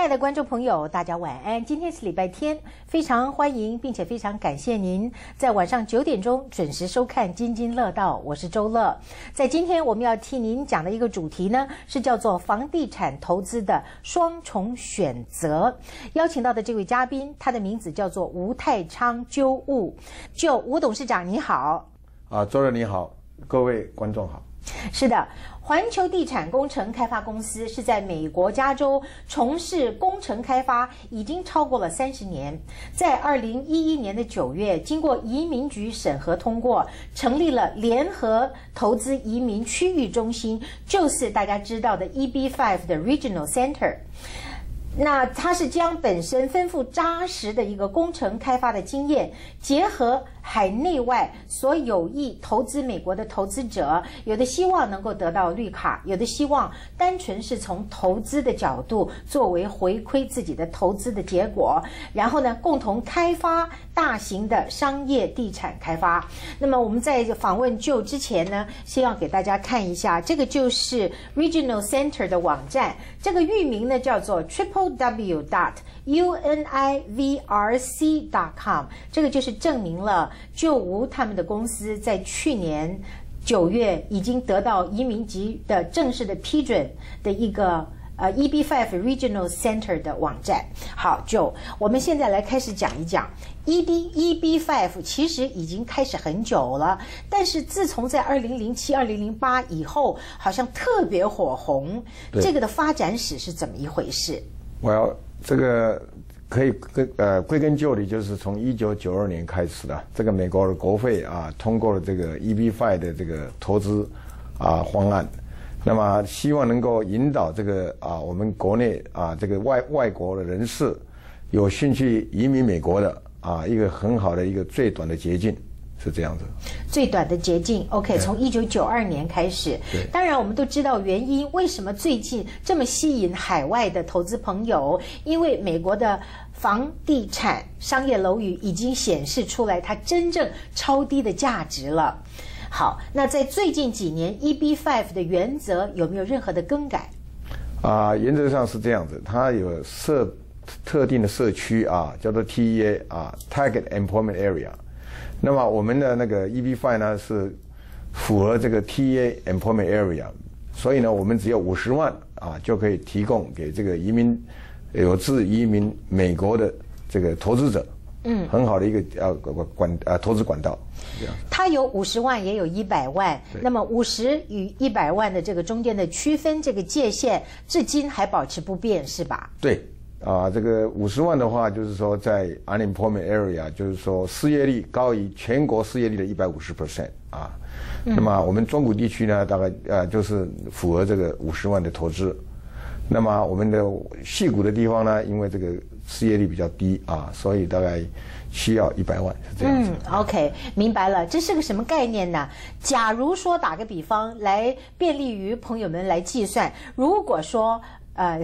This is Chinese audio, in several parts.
亲爱的观众朋友，大家晚安。今天是礼拜天，非常欢迎，并且非常感谢您在晚上九点钟准时收看《津津乐道》，我是周乐。在今天我们要替您讲的一个主题呢，是叫做房地产投资的双重选择。邀请到的这位嘉宾，他的名字叫做吴太昌鸠务。就吴董事长你好，啊，周乐你好，各位观众好。是的，环球地产工程开发公司是在美国加州从事工程开发，已经超过了三十年。在二零一一年的九月，经过移民局审核通过，成立了联合投资移民区域中心，就是大家知道的 EB Five 的 Regional Center。那它是将本身丰富扎实的一个工程开发的经验，结合海内外所有意投资美国的投资者，有的希望能够得到绿卡，有的希望单纯是从投资的角度作为回馈自己的投资的结果，然后呢，共同开发大型的商业地产开发。那么我们在访问就之前呢，先要给大家看一下，这个就是 Regional Center 的网站，这个域名呢叫做 Triple。w dot u n i v r c dot com，这个就是证明了就无他们的公司在去年九月已经得到移民局的正式的批准的一个呃 EB Five Regional Center 的网站。好，就我们现在来开始讲一讲 EB EB Five，其实已经开始很久了，但是自从在二零零七、二零零八以后，好像特别火红。这个的发展史是怎么一回事？我要这个可以根呃归根究底，就是从一九九二年开始的，这个美国的国会啊通过了这个 EB Five 的这个投资啊方案，那么希望能够引导这个啊我们国内啊这个外外国的人士有兴趣移民美国的啊一个很好的一个最短的捷径。是这样子，最短的捷径。OK，从一九九二年开始。当然我们都知道原因，为什么最近这么吸引海外的投资朋友？因为美国的房地产商业楼宇已经显示出来它真正超低的价值了。好，那在最近几年，EB Five 的原则有没有任何的更改？啊，原则上是这样子，它有设特定的社区啊，叫做 TEA 啊，Target Employment Area。那么我们的那个 EB Five 呢是符合这个 TA Employment Area，所以呢我们只要五十万啊就可以提供给这个移民有志移民美国的这个投资者，嗯，很好的一个呃管呃投资管道。它有五十万，也有一百万。那么五十与一百万的这个中间的区分这个界限，至今还保持不变，是吧？对。啊，这个五十万的话，就是说在 unemployment area，就是说失业率高于全国失业率的一百五十 percent 啊。那么我们中部地区呢，大概呃就是符合这个五十万的投资。那么我们的细谷的地方呢，因为这个失业率比较低啊，所以大概需要一百万是这样子。嗯，OK，明白了。这是个什么概念呢？假如说打个比方，来便利于朋友们来计算，如果说。呃，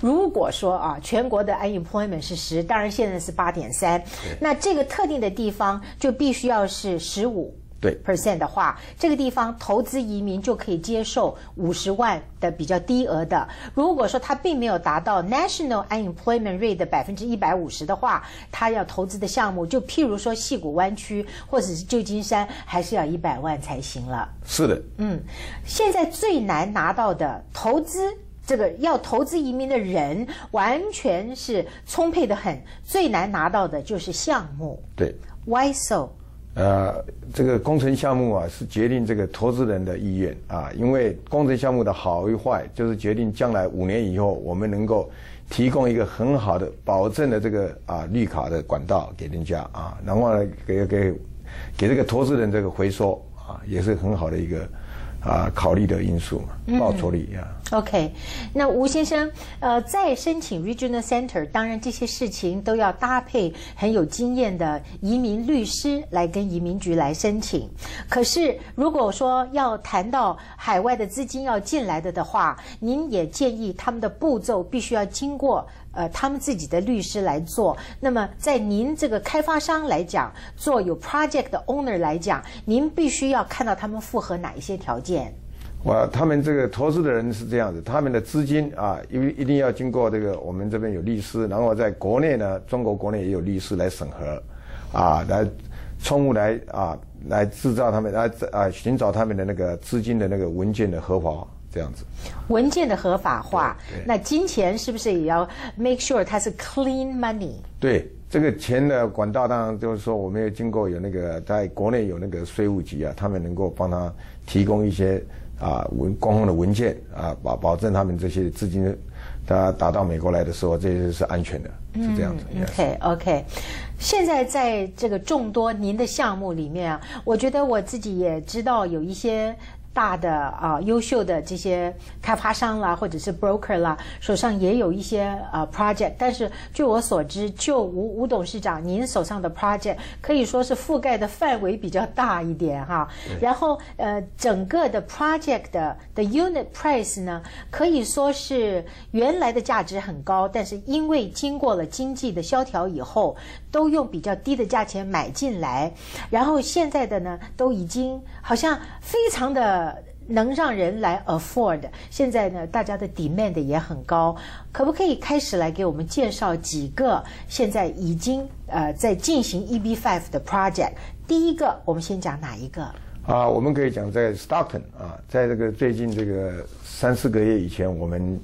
如果说啊，全国的 unemployment 是十，当然现在是八点三，那这个特定的地方就必须要是十五对 percent 的话，这个地方投资移民就可以接受五十万的比较低额的。如果说他并没有达到 national unemployment rate 的百分之一百五十的话，他要投资的项目就譬如说戏谷湾区或者是旧金山，还是要一百万才行了。是的，嗯，现在最难拿到的投资。这个要投资移民的人完全是充沛的很，最难拿到的就是项目。对，Why so？呃，这个工程项目啊，是决定这个投资人的意愿啊，因为工程项目的好与坏，就是决定将来五年以后我们能够提供一个很好的保证的这个啊绿卡的管道给人家啊，然后呢给给给这个投资人这个回收啊，也是很好的一个。啊，考虑的因素嘛，报酬率呀。OK，那吴先生，呃，在申请 Regional Center，当然这些事情都要搭配很有经验的移民律师来跟移民局来申请。可是如果说要谈到海外的资金要进来的的话，您也建议他们的步骤必须要经过呃他们自己的律师来做。那么在您这个开发商来讲，做有 project 的 owner 来讲，您必须要看到他们符合哪一些条件。我他们这个投资的人是这样子，他们的资金啊，因为一定要经过这个我们这边有律师，然后在国内呢，中国国内也有律师来审核，啊，来充分来啊来制造他们来啊寻找他们的那个资金的那个文件的合法这样子。文件的合法化那金钱是不是也要 make sure 它是 clean money？对这个钱的管道，当然就是说，我们也经过有那个在国内有那个税务局啊，他们能够帮他提供一些啊文官方的文件啊，保保证他们这些资金，他打到美国来的时候，这些是安全的，是这样子。OK OK，现在在这个众多您的项目里面啊，我觉得我自己也知道有一些。大的啊，优秀的这些开发商啦，或者是 broker 啦，手上也有一些呃 project。但是据我所知，就吴吴董事长您手上的 project 可以说是覆盖的范围比较大一点哈。然后呃，整个的 project 的的 unit price 呢，可以说是原来的价值很高，但是因为经过了经济的萧条以后，都用比较低的价钱买进来，然后现在的呢，都已经好像非常的。能让人来 afford，现在呢，大家的 demand 也很高，可不可以开始来给我们介绍几个现在已经呃在进行 EB five 的 project？第一个，我们先讲哪一个？啊，我们可以讲在 Stockton 啊，在这个最近这个三四个月以前，我们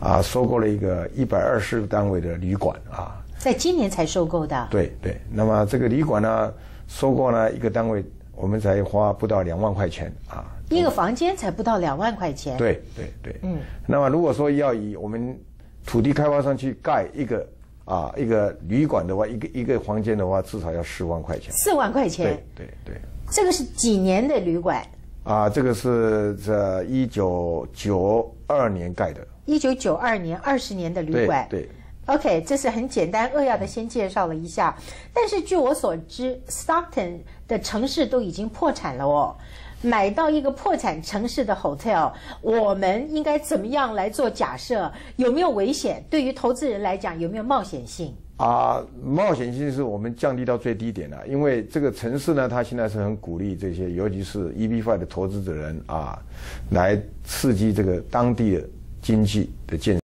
啊收购了一个一百二十单位的旅馆啊，在今年才收购的。对对，那么这个旅馆呢，收购呢一个单位，我们才花不到两万块钱啊。一个房间才不到两万块钱。对对对，嗯。那么如果说要以我们土地开发商去盖一个啊一个旅馆的话，一个一个房间的话，至少要四万块钱。四万块钱。对对对。这个是几年的旅馆？啊，这个是这一九九二年盖的。一九九二年，二十年的旅馆。对。OK，这是很简单扼要的先介绍了一下。但是据我所知，Stockton 的城市都已经破产了哦。买到一个破产城市的 hotel，我们应该怎么样来做假设？有没有危险？对于投资人来讲，有没有冒险性？啊，冒险性是我们降低到最低点了，因为这个城市呢，它现在是很鼓励这些，尤其是 EB five 的投资者人啊，来刺激这个当地的经济的建设。